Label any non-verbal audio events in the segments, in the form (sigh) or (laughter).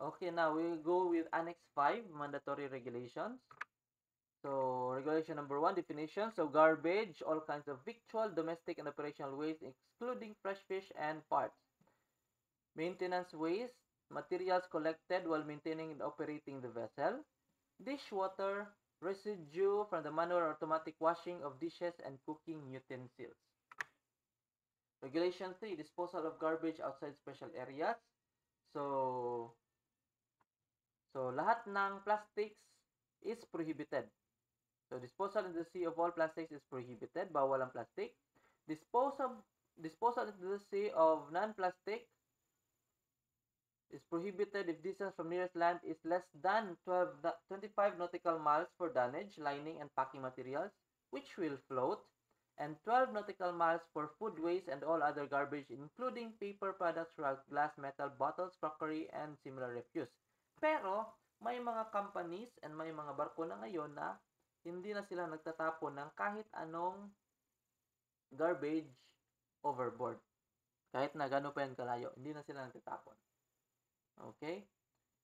Okay, now we go with Annex 5, mandatory regulations. So, regulation number one, definition. So, garbage, all kinds of victual, domestic, and operational waste, excluding fresh fish and parts. Maintenance waste, materials collected while maintaining and operating the vessel. Dishwater, residue from the manual automatic washing of dishes and cooking utensils. Regulation 3, disposal of garbage outside special areas. So, so lahat ng plastics is prohibited. So, disposal in the sea of all plastics is prohibited. Bawal ang plastic. Disposal, disposal into the sea of non-plastic is prohibited if distance from nearest land is less than 12, 25 nautical miles for dunnage, lining, and packing materials, which will float, and 12 nautical miles for food waste and all other garbage, including paper products, glass, metal, bottles, crockery, and similar refuse. Pero, may mga companies and may mga barko na ngayon na hindi na sila nagtatapon ng kahit anong garbage overboard. Kahit na gano'n pa yan kalayo, hindi na sila nagtatapon. Okay?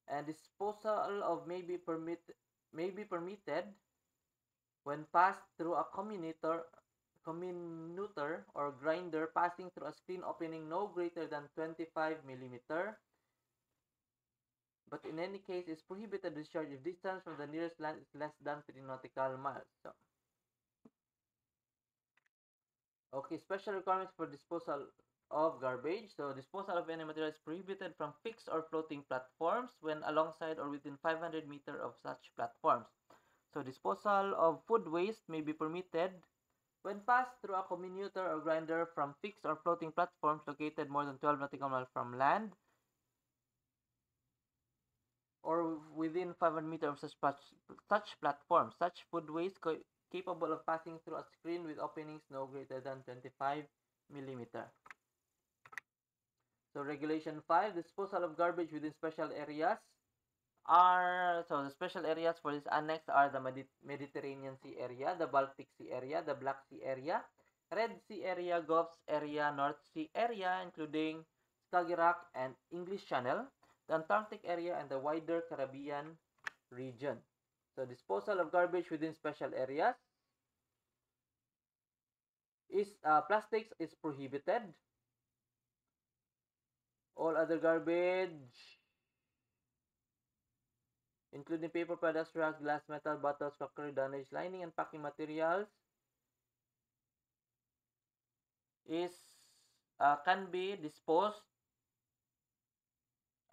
And disposal of may be permit may be permitted when passed through a commuter commuter or grinder passing through a screen opening no greater than 25 millimeter. But in any case, it's prohibited discharge if distance from the nearest land is less than 3 nautical miles. So, okay, special requirements for disposal of garbage. So, disposal of any material is prohibited from fixed or floating platforms when alongside or within 500 meter of such platforms. So, disposal of food waste may be permitted when passed through a commuter or grinder from fixed or floating platforms located more than 12 nautical miles from land or within 500 meters of such, such platforms. Such food waste capable of passing through a screen with openings no greater than 25 millimeter. So regulation 5, disposal of garbage within special areas are, so the special areas for this annex are the Medi Mediterranean Sea area, the Baltic Sea area, the Black Sea area, Red Sea area, Gulf area, North Sea area, including Skagerrak and English Channel, the Antarctic area, and the wider Caribbean region. So disposal of garbage within special areas is uh, plastics is prohibited. All other garbage, including paper products, rugs, glass, metal, bottles, crockery, damaged lining, and packing materials, is uh, can be disposed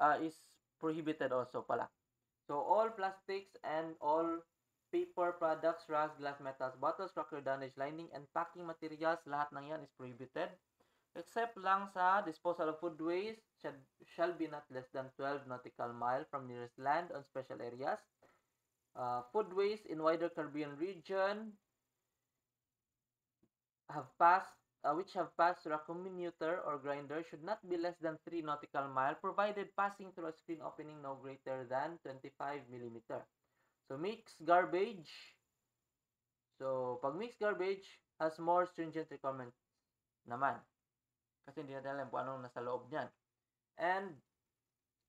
uh, is prohibited also pala. So all plastics and all paper products, rugs, glass, metals, bottles, crockery, damaged lining, and packing materials, lahat ng yan is prohibited. Except lang sa disposal of food waste shall, shall be not less than 12 nautical mile from nearest land on special areas. Uh, food waste in wider Caribbean region have passed uh, which have passed through a commuter or grinder should not be less than 3 nautical mile provided passing through a screen opening no greater than 25 millimeter. So mixed garbage. So pag mixed garbage has more stringent requirements naman. Kasi hindi natin alam kung anong nasa loob niyan. And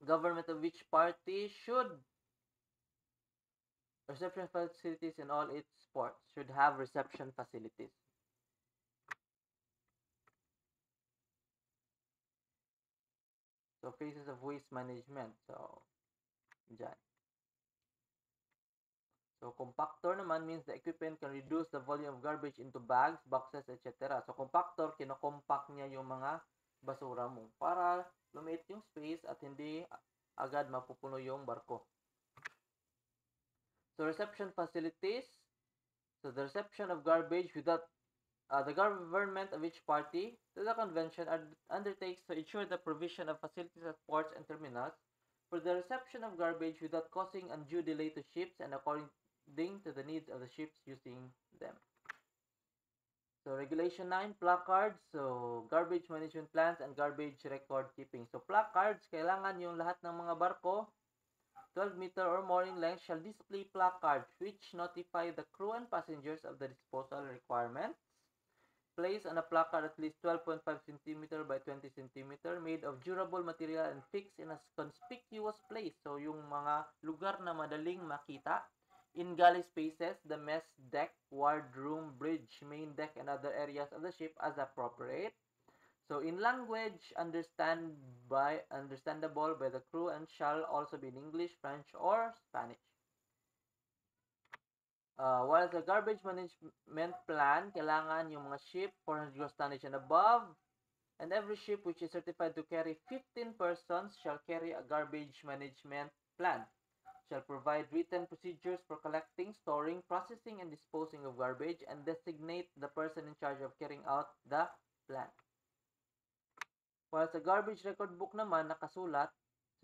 government of which party should reception facilities in all its ports should have reception facilities. So, phases of waste management. So, dyan. So, compactor naman means the equipment can reduce the volume of garbage into bags, boxes, etc. So, compactor, kinokompact niya yung mga basura mo para lumit yung space at hindi agad mapupuno yung barko. So, reception facilities. So, the reception of garbage without uh, the government of each party to the convention undertakes to ensure the provision of facilities at ports and terminals for the reception of garbage without causing undue delay to ships and according to the needs of the ships using them. So, Regulation 9, placards. So, garbage management plans and garbage record keeping. So, placards, kailangan yung lahat ng mga barko 12 meter or more in length shall display placards which notify the crew and passengers of the disposal requirements. Placed on a placard at least 12.5 cm by 20 cm, made of durable material and fixed in a conspicuous place. So, yung mga lugar na madaling makita. In galley spaces, the mess deck, wardroom, bridge, main deck, and other areas of the ship as appropriate. So, in language, understand by understandable by the crew and shall also be in English, French, or Spanish. Uh, while the garbage management plan, kailangan yung mga ship 400 gross tonnage and above, and every ship which is certified to carry 15 persons shall carry a garbage management plan. Shall provide written procedures for collecting, storing, processing, and disposing of garbage, and designate the person in charge of carrying out the plan. While sa garbage record book naman, nakasulat,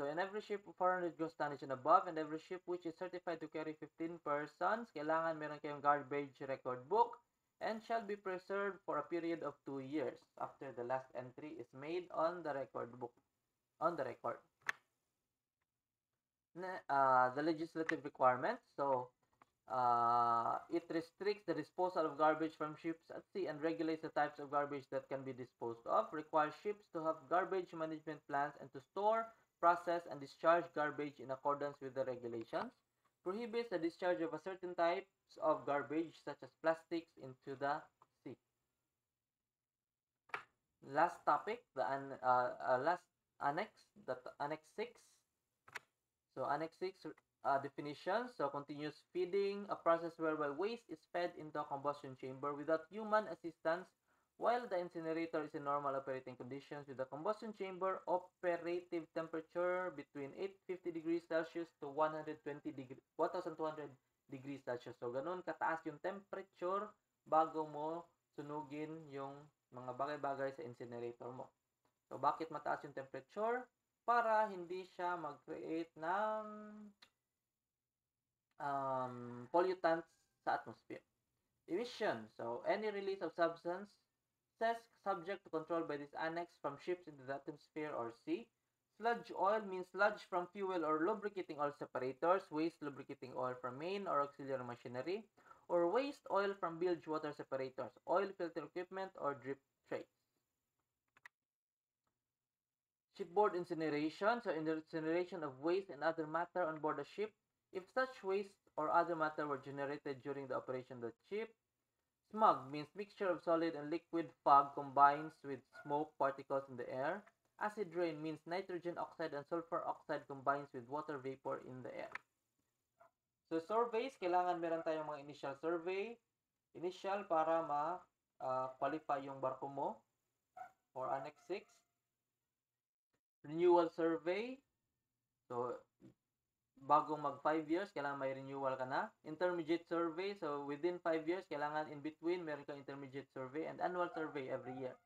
So, in every ship 400 gross tonnage and above, and every ship which is certified to carry 15 persons, kailangan meron kayong garbage record book and shall be preserved for a period of 2 years after the last entry is made on the record book. On the record. Uh, the legislative requirements. So, uh, it restricts the disposal of garbage from ships at sea and regulates the types of garbage that can be disposed of, requires ships to have garbage management plans and to store process and discharge garbage in accordance with the regulations, prohibits the discharge of a certain types of garbage such as plastics into the sea. Last topic, the an, uh, uh, last annex, the annex 6. So annex 6 uh, definition, so continuous feeding, a process whereby waste is fed into a combustion chamber without human assistance while the incinerator is in normal operating conditions with the combustion chamber operative temperature between 850 degrees Celsius to 120 degree, 1200 degrees Celsius. So, ganun kataas yung temperature bago mo sunugin yung mga bagay-bagay sa incinerator mo. So, bakit mataas yung temperature? Para hindi siya mag-create ng um, pollutants sa atmosphere. Emission. So, any release of substance subject to control by this annex from ships into the atmosphere or sea. Sludge oil means sludge from fuel or lubricating oil separators, waste lubricating oil from main or auxiliary machinery, or waste oil from bilge water separators, oil filter equipment, or drip trays. Shipboard incineration, so incineration of waste and other matter on board a ship. If such waste or other matter were generated during the operation of the ship, Smog means mixture of solid and liquid fog combines with smoke particles in the air. Acid rain means nitrogen oxide and sulfur oxide combines with water vapor in the air. So surveys, kailangan meron tayong mga initial survey. Initial para ma-qualify uh, yung barko mo for Annex 6. Renewal survey. So bago mag 5 years, kailangan may renewal ka na. Intermediate survey, so within 5 years, kailangan in between, meron kang intermediate survey and annual survey every year.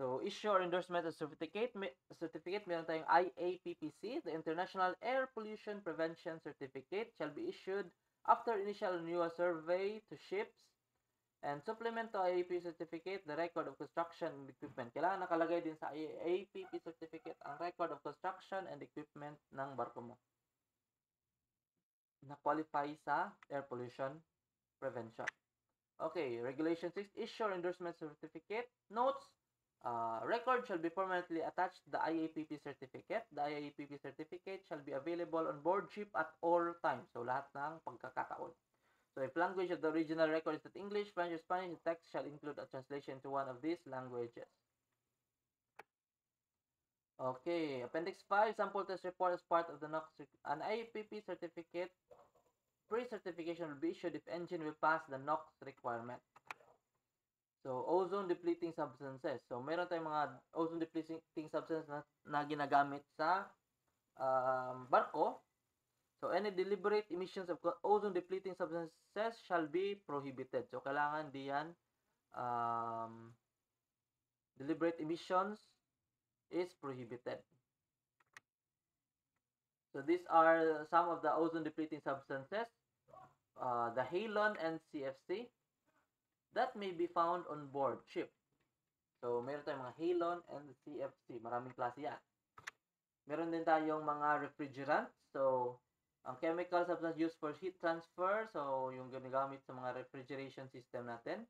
So, issue or endorsement of certificate, certificate, meron tayong IAPPC, the International Air Pollution Prevention Certificate, shall be issued after initial renewal survey to ships And supplement to IAP certificate, the record of construction and equipment. Kailangan nakalagay din sa IAPP certificate ang record of construction and equipment ng barko mo. Na-qualify sa air pollution prevention. Okay, Regulation 6, issue or endorsement certificate. Notes, uh, record shall be permanently attached to the IAPP certificate. The IAPP certificate shall be available on board ship at all times. So, lahat ng pagkakataon. So if language of the original record is not English, French, or Spanish, the text shall include a translation to one of these languages. Okay, Appendix 5, sample test report as part of the NOx. An IPP certificate, pre-certification will be issued if engine will pass the NOx requirement. So, ozone depleting substances. So, meron tayong mga ozone depleting substances na, na ginagamit sa um, barko So, any deliberate emissions of ozone depleting substances shall be prohibited. So, kailangan diyan um, deliberate emissions is prohibited. So, these are some of the ozone depleting substances. Uh, the halon and CFC that may be found on board ship. So, meron tayong mga halon and CFC. Maraming klase yan. Meron din tayong mga refrigerants. So, ang chemical substance used for heat transfer, so yung ginagamit sa mga refrigeration system natin.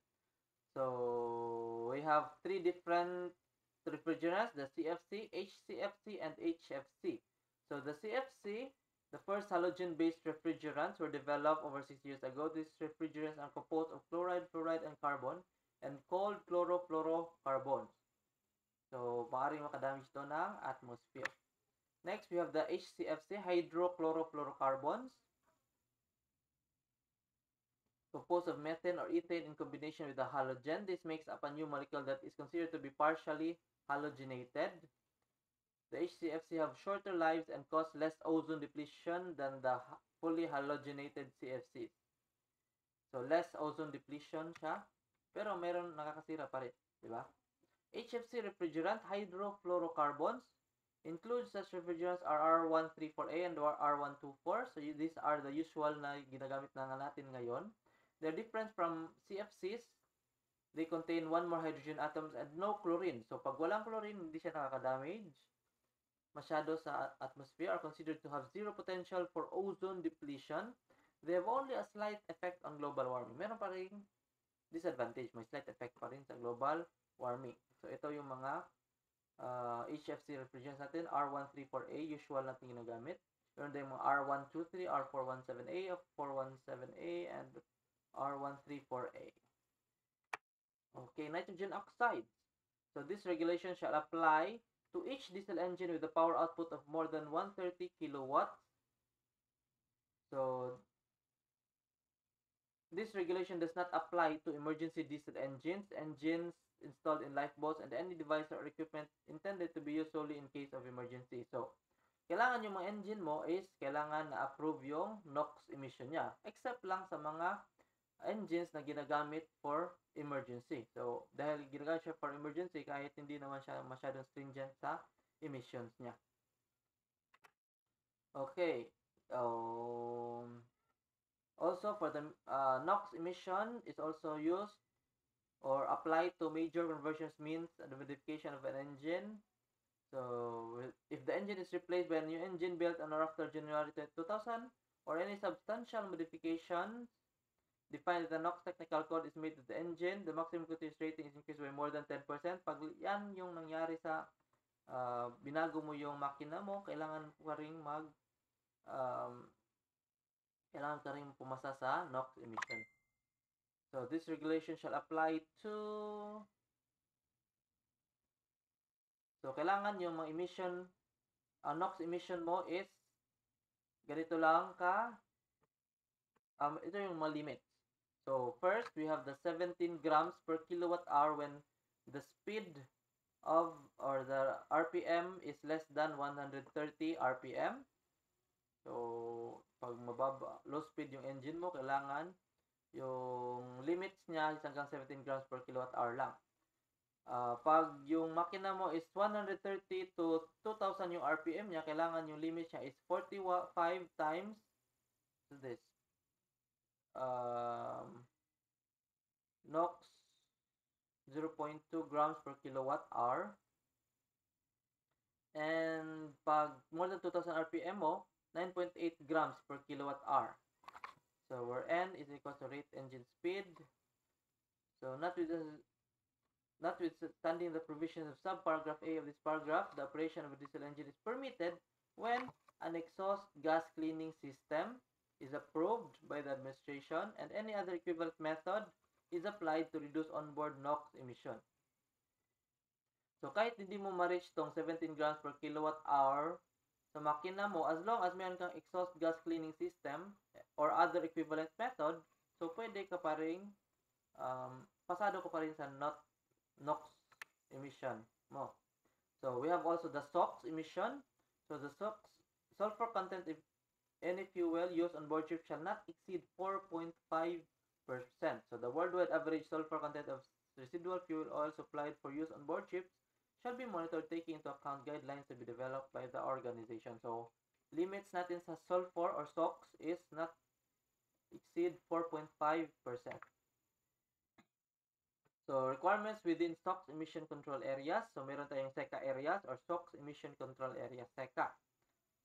So we have three different refrigerants, the CFC, HCFC, and HFC. So the CFC, the first halogen-based refrigerants were developed over six years ago. These refrigerants are composed of chloride, fluoride, and carbon, and called chlorofluorocarbons. So, maaaring makadamage ito ng atmosphere. Next, we have the HCFC, hydrochlorofluorocarbons. composed of methane or ethane in combination with a halogen. This makes up a new molecule that is considered to be partially halogenated. The HCFC have shorter lives and cause less ozone depletion than the fully halogenated CFCs. So, less ozone depletion siya, pero meron nakakasira pa rin, di ba? HFC refrigerant hydrofluorocarbons include such refrigerants are R134A and R124. So, these are the usual na ginagamit na natin ngayon. They're different from CFCs. They contain one more hydrogen atoms and no chlorine. So, pag walang chlorine, hindi siya nakaka-damage masyado sa atmosphere are considered to have zero potential for ozone depletion. They have only a slight effect on global warming. Meron pa rin disadvantage. May slight effect pa rin sa global warming. So, ito yung mga uh, HFC refrigerants natin. R134A, usual natin ginagamit. Meron din mga R123, R417A, R417A, and R134A. Okay, nitrogen oxides. So this regulation shall apply to each diesel engine with a power output of more than 130 kilowatts. So this regulation does not apply to emergency diesel engines, engines installed in lifeboats, and any device or equipment intended to be used solely in case of emergency. So, kailangan yung mga engine mo is kailangan na-approve yung NOx emission niya. Except lang sa mga engines na ginagamit for emergency. So, dahil ginagamit siya for emergency, kahit hindi naman siya masyadong stringent sa emissions niya. Okay. Um, also, for the uh, NOx emission is also used or applied to major conversions means the modification of an engine. So, if the engine is replaced by a new engine built on or after January 2000, or any substantial modifications defined the NOx technical code is made to the engine, the maximum continuous rating is increased by more than 10%. Pag yan yung nangyari sa uh, binago mo yung makina mo, kailangan pa rin mag um, kailangan ka rin pumasa sa NOx emission. So this regulation shall apply to So kailangan yung mga emission uh, NOx emission mo is ganito lang ka um, ito yung mga limits. So first, we have the 17 grams per kilowatt hour when the speed of or the RPM is less than 130 RPM. So, pag mababa, low speed yung engine mo, kailangan yung limits niya is hanggang 17 grams per kilowatt hour lang. Uh, pag yung makina mo is 130 to 2000 yung RPM niya, kailangan yung limit niya is 45 times this um, NOx 0.2 grams per kilowatt hour. And pag more than 2000 RPM mo, 9.8 grams per kilowatt hour. So where N is equal to rate engine speed. So not with notwithstanding the provisions of subparagraph A of this paragraph, the operation of a diesel engine is permitted when an exhaust gas cleaning system is approved by the administration and any other equivalent method is applied to reduce onboard NOx emission. So kahit hindi mo ma-reach tong 17 grams per kilowatt hour sa makina mo, as long as mayroon kang exhaust gas cleaning system or other equivalent method, so pwede ka pa rin, um, pasado ka pa rin sa not, NOx emission mo. So we have also the SOx emission. So the SOx sulfur content any fuel used on board ship shall not exceed 4.5%. So the worldwide average sulfur content of residual fuel oil supplied for use on board ships shall be monitored taking into account guidelines to be developed by the organization. So limits natin sa sulfur or SOx is not exceed 4.5%. So requirements within SOx emission control areas. So meron tayong SECA areas or SOx emission control areas, SECA.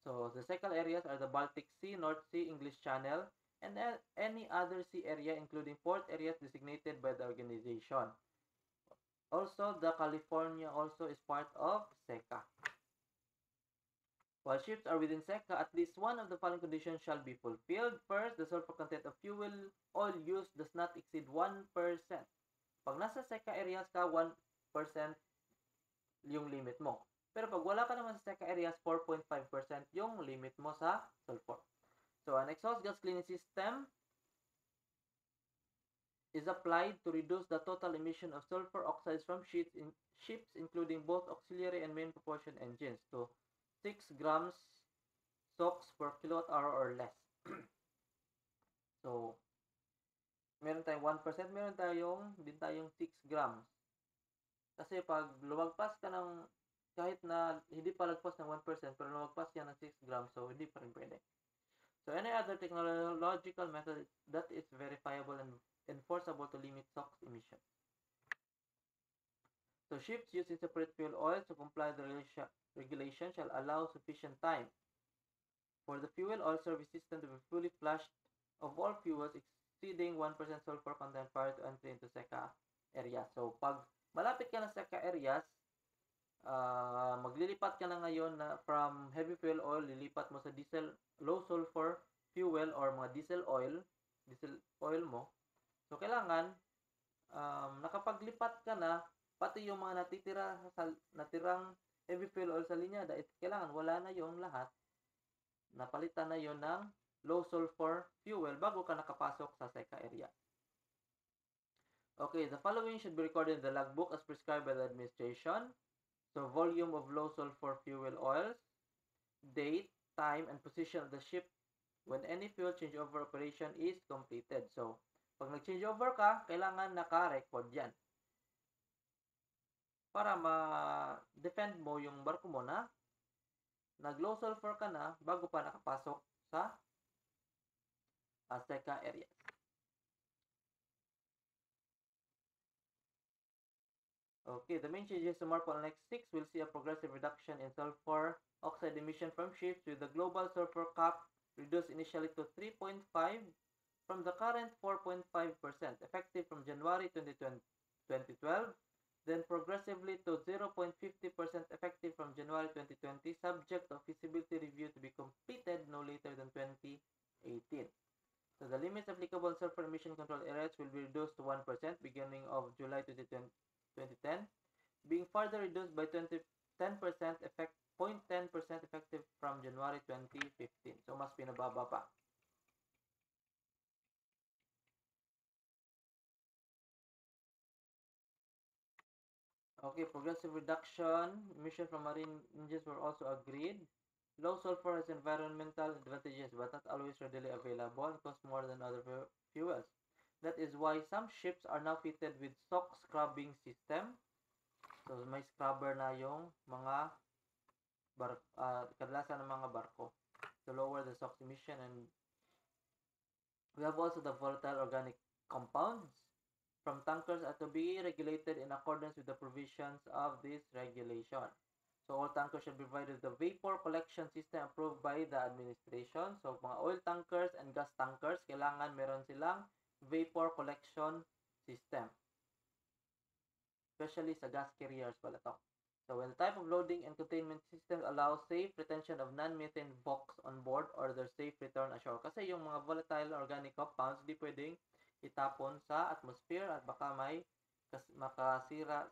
So the second areas are the Baltic Sea, North Sea, English Channel, and any other sea area including port areas designated by the organization. Also, the California also is part of SECA. While ships are within SECA, at least one of the following conditions shall be fulfilled. First, the sulfur content of fuel oil used does not exceed 1%. Pag nasa SECA areas ka, 1% yung limit mo. Pero pag wala ka naman sa SECA areas, 4.5% yung limit mo sa sulfur. So, an exhaust gas cleaning system is applied to reduce the total emission of sulfur oxides from ships, in, ships including both auxiliary and main propulsion engines to 6 grams SOx per kilowatt hour or less. (clears throat) so, meron tayong 1%, meron tayong din tayong 6 grams. Kasi pag lumagpas ka ng kahit na hindi pa lagpas ng 1%, pero lumagpas yan ng 6 grams, so hindi pa rin pwede. So, any other technological method that is verifiable and enforceable to limit SOx emission. So, ships using separate fuel oil to comply with the regulation- shall allow sufficient time for the fuel oil service system to be fully flushed of all fuels exceeding 1% sulfur content prior to entry into SECA area. So, pag malapit ka na sa SECA areas, ah, maglilipat ka na ngayon na from heavy fuel oil, lilipat mo sa diesel, low sulfur fuel or mga diesel oil, diesel oil mo. So, kailangan, um, nakapaglipat ka na, pati yung mga natitira sa natirang heavy fuel oil sa linyada, it, kailangan wala na yung lahat. Napalitan na yon ng low sulfur fuel bago ka nakapasok sa SECA area. Okay, the following should be recorded in the logbook as prescribed by the administration. So, volume of low sulfur fuel oils, date, time, and position of the ship when any fuel changeover operation is completed. So, pag nag-changeover ka, kailangan naka-record yan. Para ma-defend mo yung barko mo na nag-low sulfur ka na bago pa nakapasok sa Azteca area. Okay, the main changes to MARPOL Annex 6 will see a progressive reduction in sulfur oxide emission from ships with the global sulfur cap reduced initially to 3.5 from the current 4.5% effective from January 2020 2012 then progressively to 0.50% effective from January 2020 subject of feasibility review to be completed no later than 2018. So the limits applicable in sulfur emission control areas will be reduced to 1% beginning of July 2020 2010, being further reduced by 20, 10% effect 0.10% effective from January 2015. So mas pinababa pa. Okay, progressive reduction emission from marine engines were also agreed. Low sulfur has environmental advantages but not always readily available and cost more than other fu- fuels. That is why some ships are now fitted with SOx scrubbing system. So may scrubber na yung mga bar uh, kadalasan ng mga barko to lower the SOx emission and we have also the volatile organic compounds from tankers are to be regulated in accordance with the provisions of this regulation. So all tankers should be provided the vapor collection system approved by the administration. So mga oil tankers and gas tankers, kailangan meron silang vapor collection system. Especially sa gas carriers pala to. So when the type of loading and containment system allows safe retention of non-methane box on board or their safe return ashore. Kasi yung mga volatile organic compounds, di pwedeng itapon sa atmosphere at baka may kas- makasira